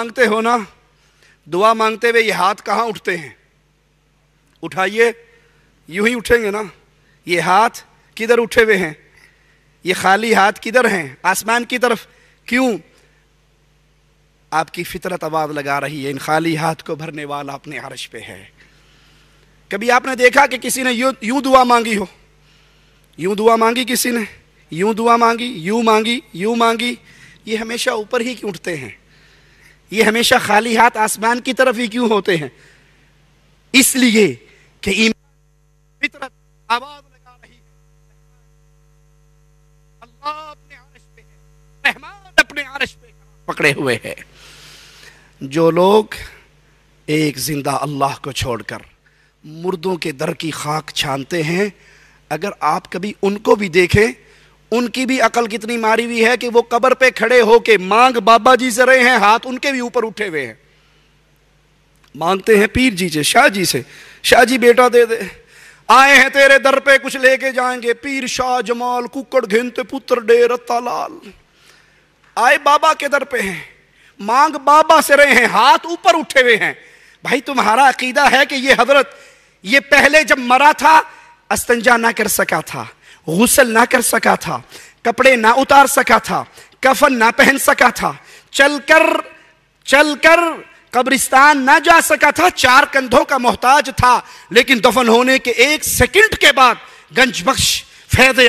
मांगते हो ना, दुआ मांगते हुए ये हाथ कहाँ उठते हैं? उठाइए, यूँ ही उठेंगे ना। ये हाथ किधर उठे हुए हैं? ये खाली हाथ किधर हैं? आसमान की तरफ़ क्यों? आपकी फितरत आवाज़ लगा रही है, इन खाली हाथ को भरने वाला अपने अर्श पे है। कभी आपने देखा कि किसी ने यूँ यूँ दुआ मांगी हो? यूँ दुआ मांगी किसी ने? यूँ दुआ मांगी, यूँ मांगी यूँ मांगी। ये हमेशा ऊपर ही क्यों उठते हैं? ये हमेशा खाली हाथ आसमान की तरफ़ ही क्यों होते हैं? इसलिए कि आवाज़ लगा रही है। अल्लाह अपने आरश पे है, रहमान अपने आरश पे पकड़े हुए है। जो लोग एक ज़िंदा अल्लाह को छोड़कर मुर्दों के दर की खाक छानते हैं, अगर आप कभी उनको भी देखें उनकी भी अकल कितनी मारी हुई है कि वो कबर पे खड़े होके मांग बाबा जी से रहे हैं, हाथ उनके भी ऊपर उठे हुए हैं। मांगते हैं पीर जी से, शाह जी से, शाह जी बेटा दे दे। आए हैं तेरे दर पे, कुछ लेके जाएँगे। पीर शाह, जमाल, कुकड़ घिनते पुत्र डे रत्ता लाल आए बाबा के दर पे हैं। मांग बाबा से रहे हैं, हाथ ऊपर उठे हुए हैं। भाई, तुम्हारा अकीदा है कि ये हज़रत, ये पहले जब मरा था, अस्तंजा ना कर सका था। गुसल ना कर सका था, कपड़े ना उतार सका था, कफन ना पहन सका था, चलकर चलकर कब्रिस्तान ना जा सका था, चार कंधों का मोहताज था, लेकिन दफन होने के एक सेकंड के बाद गंज बख्श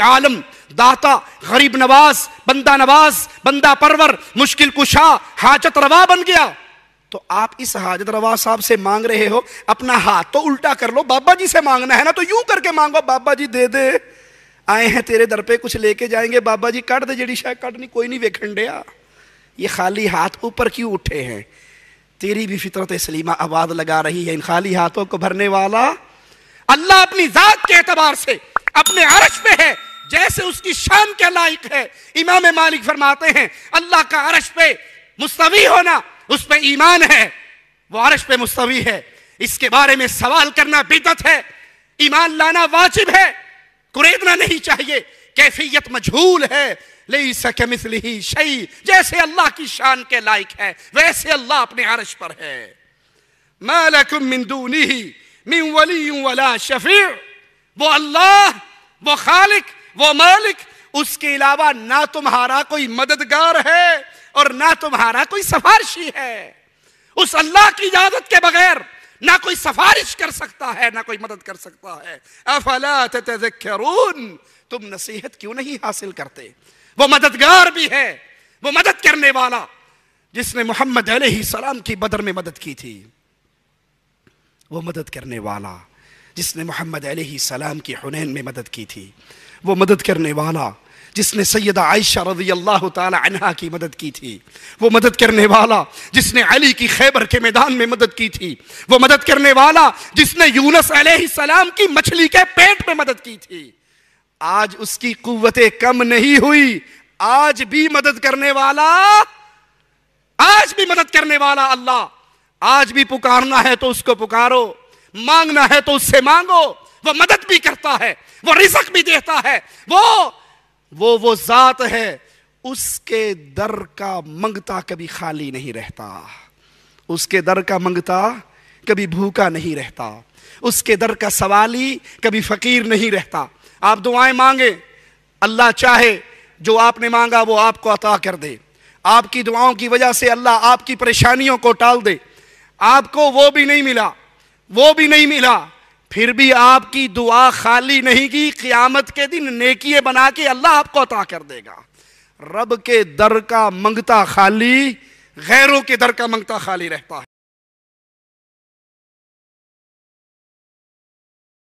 आलम, दाता, गरीब नवाज़, बंदा नवाज़, बंदा परवर, मुश्किल कुशा, हाजत रवा बन गया। तो आप इस हाजत रवा साहब से मांग रहे हो, अपना हाथ तो उल्टा कर लो, बाबा जी से मांगना है ना तो यूँ करके मांगो, बाबा जी दे दे। आए हैं तेरे दर पे, कुछ लेके जाएँगे। बाबा जी, कट दे जड़ी शायद कटनी, कोई नहीं वेखंडिया ये खाली हाथ ऊपर क्यों उठे हैं? तेरी भी फितरत सलीमा आवाज़ लगा रही है इन खाली हाथों को भरने वाला। अल्लाह अपनी जात के एतबार से अपने अरश पे है, जैसे उसकी शान के लायक है। इमाम मालिक फरमाते हैं, अल्लाह का अरश पे मुस्तवी होना, उस पर ईमान है। वो अरश पे मुस्तवी है। इसके बारे में सवाल करना बिदत है। ईमान लाना वाजिब है। कुरेदना नहीं चाहिए। कैफियत मजहूल है। ले सके मिसली ही शई। जैसे अल्लाह की शान के लायक है, वैसे अल्लाह अपने आरश पर है। वला शफी वो अल्लाह, वो खालिक, वो मालिक। उसके अलावा ना तुम्हारा कोई मददगार है और ना तुम्हारा कोई सफारशी है। उस अल्लाह की इजाज़त के बगैर ना कोई सफारिश कर सकता है, ना कोई मदद कर सकता है। अफला तुम नसीहत क्यों नहीं हासिल करते? वो मददगार भी है, वो मदद करने वाला, जिसने मोहम्मद सलाम की बदर में मदद की थी। वो मदद करने वाला, जिसने मोहम्मद सलाम की हुनैन में मदद की थी। वो मदद करने वाला जिसने सैयदा आयशा रज़ी अल्लाह तहा की मदद की थी। वो मदद करने वाला जिसने अली की खैबर के मैदान में मदद की थी। वो मदद करने वाला जिसने यूनस सलाम की मछली के पेट में मदद की थी। आज उसकी कुतें कम नहीं हुई। आज भी मदद करने वाला, आज भी मदद करने वाला अल्लाह। आज भी पुकारना है तो उसको पुकारो। मांगना है तो उससे मांगो। वो मदद भी करता है। वो रिजक भी देता है। वो वो वो जात है, उसके दर का मंगता कभी खाली नहीं रहता। उसके दर का मंगता कभी भूखा नहीं रहता। उसके दर का सवाली कभी फकीर नहीं रहता। आप दुआएँ मांगे, अल्लाह चाहे, जो आपने मांगा वो आपको अता कर दे। आपकी दुआओं की वजह से अल्लाह आपकी परेशानियों को टाल दे। आपको वो भी नहीं मिला, वो भी नहीं मिला। फिर भी आपकी दुआ खाली नहीं की, क्यामत के दिन नेकिए बना के अल्लाह आपको अता कर देगा। रब के दर का मंगता खाली, गैरों के दर का मंगता खाली रहता है।